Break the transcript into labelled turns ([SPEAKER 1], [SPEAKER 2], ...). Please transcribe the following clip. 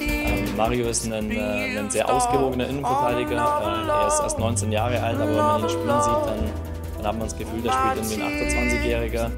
[SPEAKER 1] Ähm, Mario ist ein, äh, ein sehr ausgewogener Innenverteidiger. Äh, er ist erst 19 Jahre alt, aber wenn man ihn spielen sieht, dann, dann hat man das Gefühl, der spielt irgendwie ein 28-Jähriger.